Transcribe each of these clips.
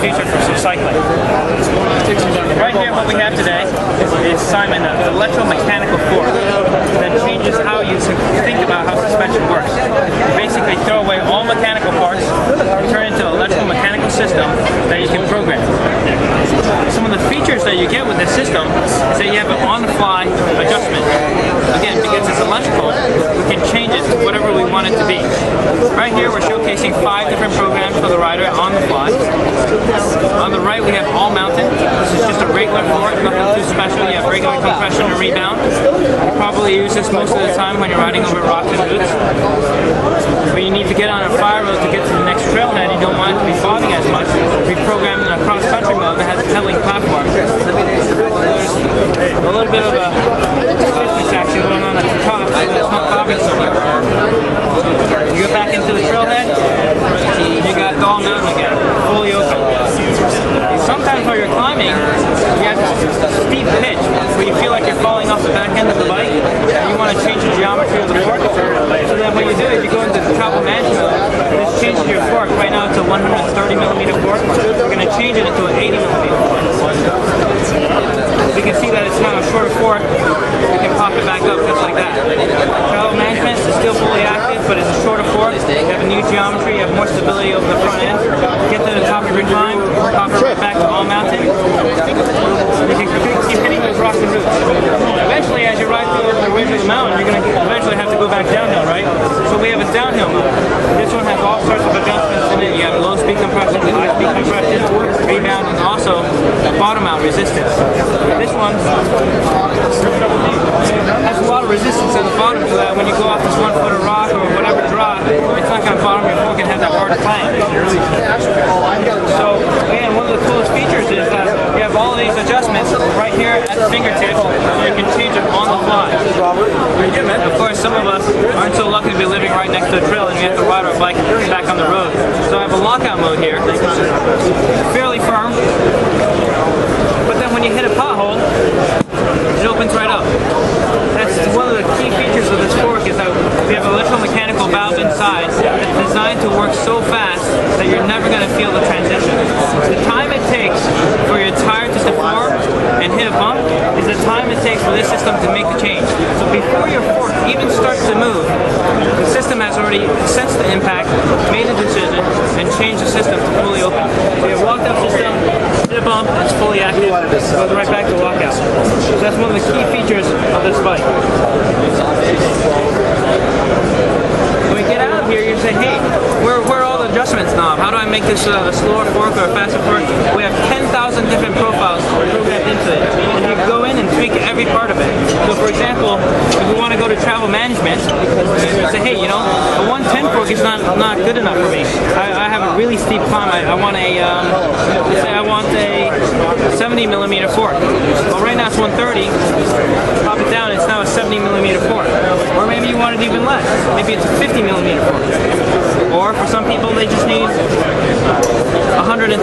future for some cycling. Right here, what we have today is, Simon, an electromechanical fork that changes how you think about how suspension works. You basically throw away all mechanical parts and turn it into an electromechanical system that you can program. Some of the features that you get with this system is that you have an on-the-fly adjustment. Again, because it's electrical, we can change it to whatever we want it to be. Right here, we're showcasing five different programs for the rider on the fly all mountain. This is just a regular fork, nothing too special. You have regular compression and rebound. You probably use this most of the time when you're riding over rocks and roots. But you need to get on a fire road to get to the next trailhead, you don't want it to be bobbing as much. We programmed in a cross-country mode that has a pedaling platform. There's a little bit of a fitness action going on at the top, so it's not bobbing so much. You go back into the trailhead, you got all mountain again, fully open. Sometimes while you're climbing, you have this steep pitch where you feel like you're falling off the back end of the bike, and you want to change the geometry of the fork. So then what you do is you go into the travel management mode, this changes your fork. Right now it's a 130 millimeter fork. We're going to change it into an 80 millimeter fork. We can see that it's now a shorter fork. We can pop it back up just like that. Travel management is still fully active, but it's a shorter fork. You have a new geometry, you have more stability over the front end. Get to the top of your climb, pop it right back to all mountain. You can keep hitting those rocks and roots. Eventually, as you ride through the ridge of the mountain, you're going to eventually have to go back downhill, right? So we have a downhill mode. This one has all sorts of adjustments in it. You have low compression, high speed compression, rebound, and also bottom out resistance. This one has a lot of resistance at the bottom so that when you go off this one foot of rock or whatever drop, it's not going to bottom your fork and have that hard climb. So again, one of the coolest features is that you have all these adjustments right here at the fingertip, so you can change them on the fly. Of course, some of us aren't so lucky to be living right next to a trail and we have to ride our bike back on the road. So I have a lockout mode here, fairly firm, but then when you hit a pothole, it opens right up. That's one of the key features of this fork is that we have an electromechanical valve inside that's designed to work so fast that you're never going to feel the transition. The time it takes for your tire to deform and hit a bump is the time it takes for this system to make the change. So before your fork even starts to move, the system has already sensed the impact, made a decision, and changed the system to fully open. We have locked up system, hit a bump, it's fully active, goes right back to lockout. So that's one of the key features of this bike. When we get out of here, you say, hey, where, where adjustments knob? How do I make this uh, a slower fork or a faster fork? We have 10,000 different profiles programmed into it. And you go in and tweak every part of it. So for example, if we want to go to travel management, say, hey, you know, a 110 fork is not, not good enough for me. I, I have a really steep climb. I, I want a, um, say I want a 70 millimeter fork. Well, right now it's 130. Pop it down, it's now a 70 millimeter fork. Or maybe you want it even less. Maybe it's a 50 millimeter. Or for some people, they just need 110.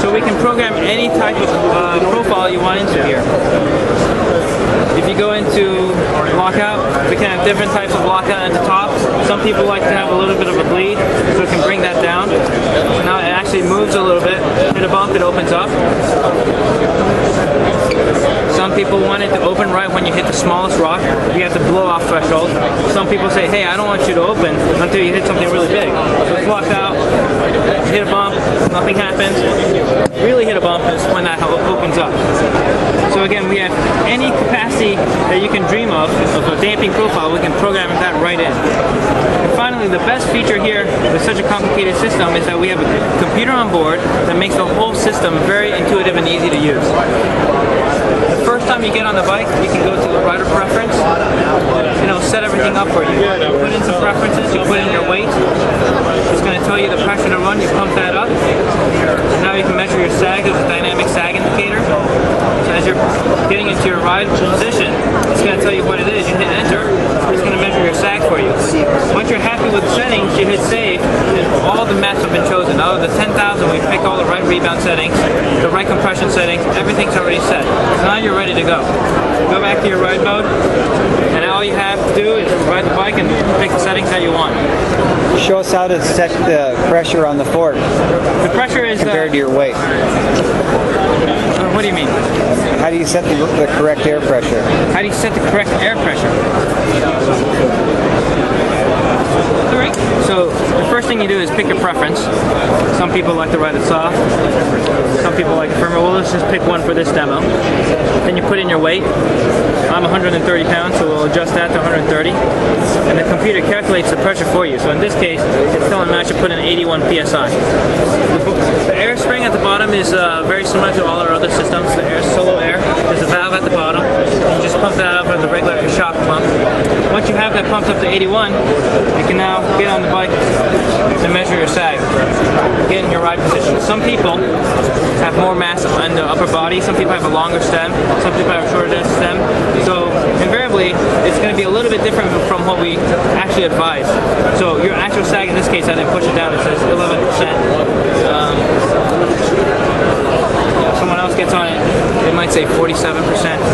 So we can program any type of uh, profile you want into here. If you go into lockout, we can have different types of lockout at the top. Some people like to have a little bit of a bleed, so we can bring that down. So now it actually moves a little bit. Hit a bump, it opens up. Some people want it to open right when you hit smallest rock. You have the blow off threshold. Some people say, hey, I don't want you to open until you hit something really big. So it's locked out, hit a bump, nothing happens. Really hit a bump is when that opens up. So again, we have any capacity that you can dream of, of a damping profile, we can program that right in. And finally, the best feature here with such a complicated system is that we have a computer on board that makes the whole system very intuitive and easy to use. The first time you get on the bike, you can go to the rider preference, you know, set everything up for you. You put in some preferences, you put in your weight. It's going to tell you the pressure to run, you pump that up. Now you can measure your sag, there's a dynamic sag indicator. So as you're getting into your ride position, it's going to tell you what it is. You hit enter, it's going to measure your sag for you. You're happy with the settings, you hit save, and all the mats have been chosen. Out of the 10,000, we pick all the right rebound settings, the right compression settings, everything's already set. So now you're ready to go. Go back to your ride mode, and all you have to do is ride the bike and pick the settings that you want. Show us how to set the pressure on the fork The pressure is compared uh, to your weight. uh, what do you mean? How do you set the, the correct air pressure? How do you set the correct air pressure? So the first thing you do is pick a preference. Some people like to ride it soft. Some people like firmer. Well, let's just pick one for this demo. Then you put in your weight. I'm 130 pounds, so we'll adjust that to 130. And the computer calculates the pressure for you. So in this case, it's telling me I should put in 81 psi. The air spring at the bottom is uh, very similar to all our other systems. The air solo air. There's a valve at the bottom. You just pump that up with a regular shock pump. Once you have that pumped up to 81, you can now get on the bike and measure your sag. Get in your ride position. Some people have more mass on the upper body. Some people have a longer stem. Some people have a shorter stem. So invariably, it's going to be a little bit different from what we actually advise. So your actual sag in this case, I didn't push it down. It says 11%. Um, someone else gets on it, it might say 47%.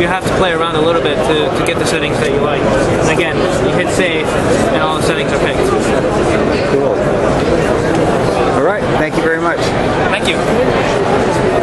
You have to play around a little bit to, to get the settings that you like. And again, you hit save and all the settings are picked. Cool. All right. Thank you very much. Thank you.